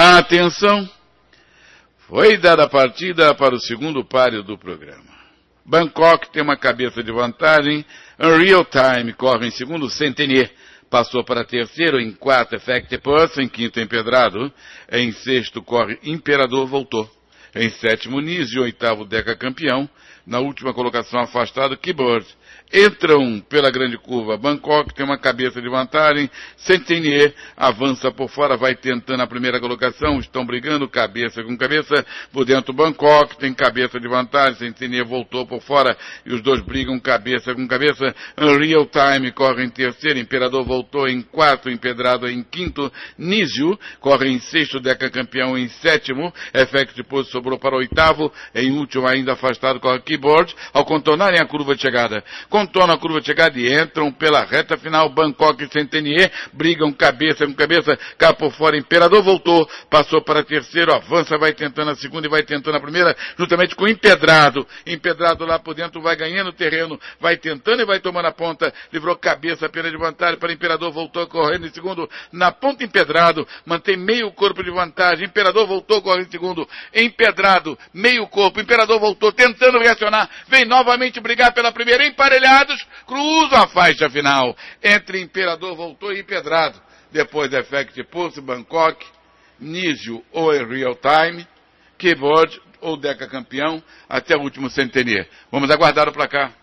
Atenção! Foi dada a partida para o segundo páreo do programa. Bangkok tem uma cabeça de vantagem. Unreal Time corre em segundo. Centenier passou para terceiro. Em quarto, Effect Person. Em quinto, Empedrado. Em sexto, corre Imperador. Voltou. Em sétimo, Nizio. Oitavo, Deca Campeão. Na última colocação, afastado, Keyboard. Entram pela grande curva. Bangkok tem uma cabeça de vantagem. Centenier avança por fora, vai tentando a primeira colocação. Estão brigando cabeça com cabeça. Por dentro, Bangkok tem cabeça de vantagem. Centenier voltou por fora e os dois brigam cabeça com cabeça. Unreal Time corre em terceiro. Imperador voltou em quarto. Empedrado em quinto. Nizio corre em sexto. Deca campeão em sétimo. Effect Pose sobrou para oitavo. Em último, ainda afastado, corre Keyboard. Ao contornarem a curva de chegada contornam a curva de chegada e entram pela reta final. Bangkok e Centenier brigam cabeça com cabeça, cá por fora. Imperador voltou, passou para terceiro, avança, vai tentando a segunda e vai tentando a primeira, juntamente com Empedrado. Empedrado lá por dentro vai ganhando terreno, vai tentando e vai tomando a ponta. Livrou cabeça pela de vantagem para Imperador, voltou correndo em segundo. Na ponta Empedrado, mantém meio corpo de vantagem. Imperador voltou correndo em segundo. Empedrado, meio corpo. Imperador voltou tentando reacionar. Vem novamente brigar pela primeira emparelhada cruzam a faixa final. Entre Imperador voltou e Empedrado. Depois Effect Pulse, Bangkok, Nísio ou Real Time, Keyboard ou Deca Campeão, até o último Centenier. Vamos aguardar o placar.